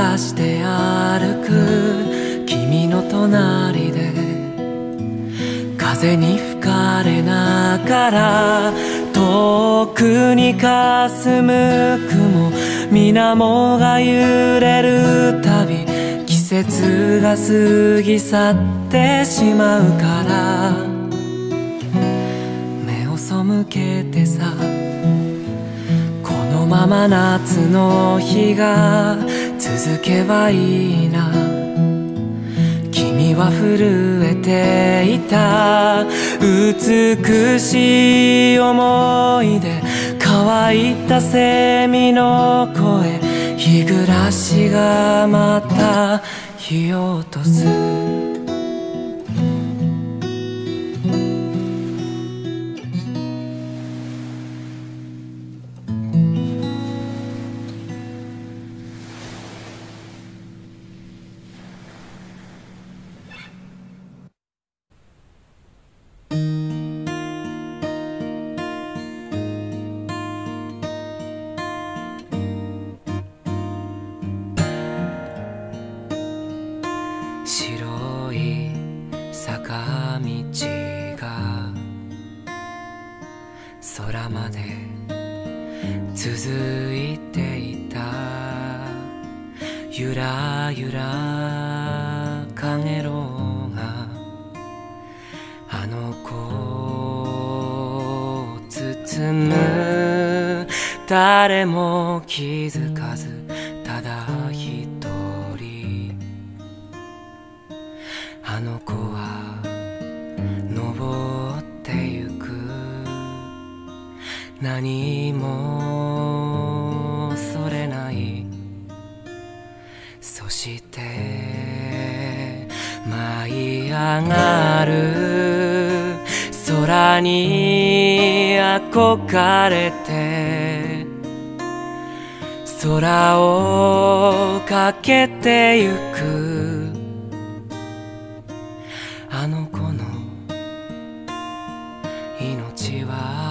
探して歩く君の隣で風に吹かれながら遠くに霞む雲水面が揺れるたび季節が過ぎ去ってしまうから。目を背けてさ。このまま夏の日が続けばいいな。君は震えていた。美しい思い出乾いたセミの声。日暮らしがまた火を落とす。白い坂道が空まで続いていた。ゆらゆらかげろうがあの子を包む。誰も気づかず何もそれない。そして舞い上がる。空に憧れて。空をかけてゆく。あの子の命は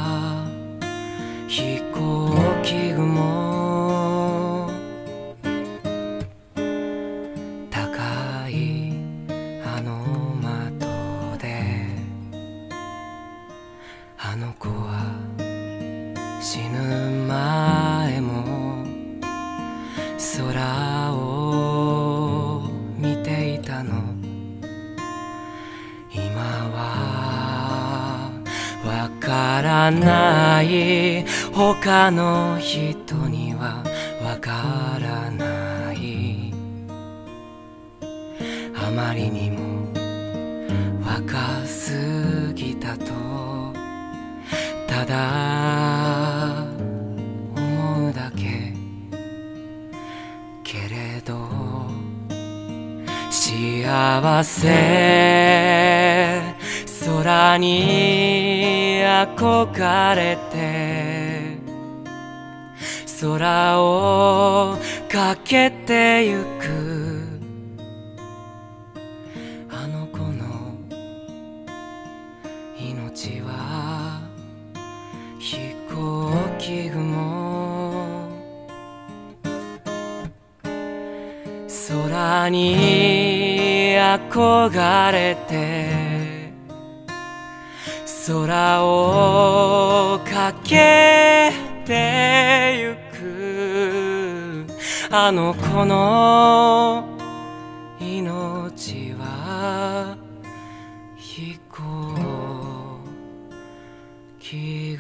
からない。他の人にはわからない。あまりにも若すぎたとただ思うだけ。けれど幸せ。空に憧れて空をかけてゆく。あの子の命は飛行機雲。空に憧れて空をかけてゆく。あの子の命は飛行機